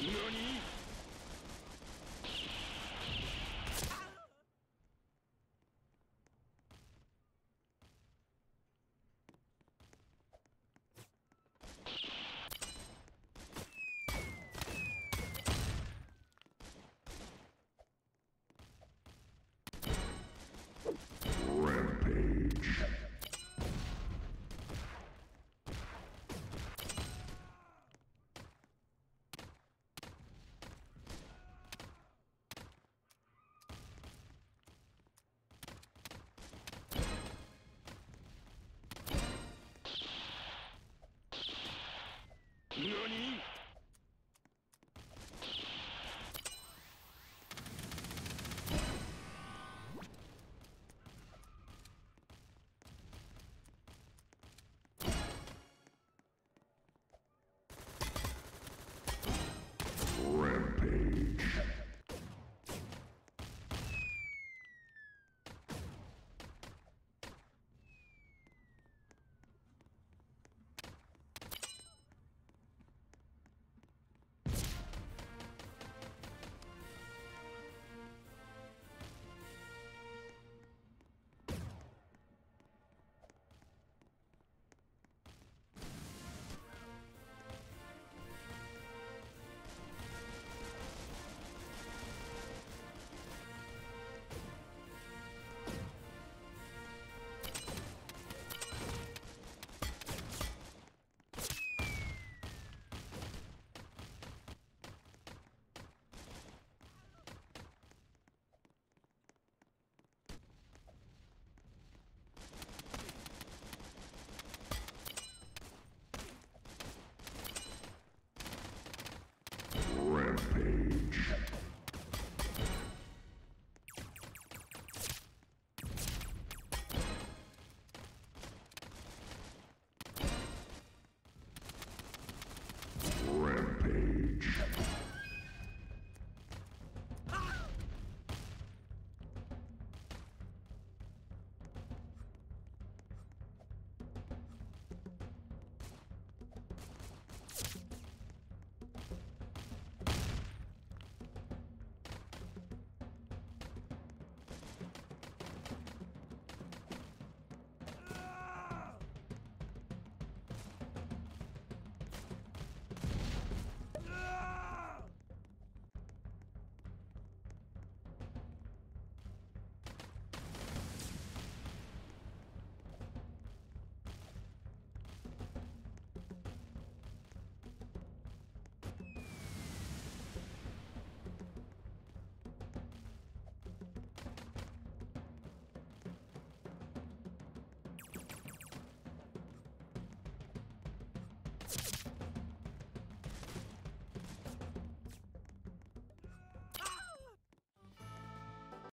何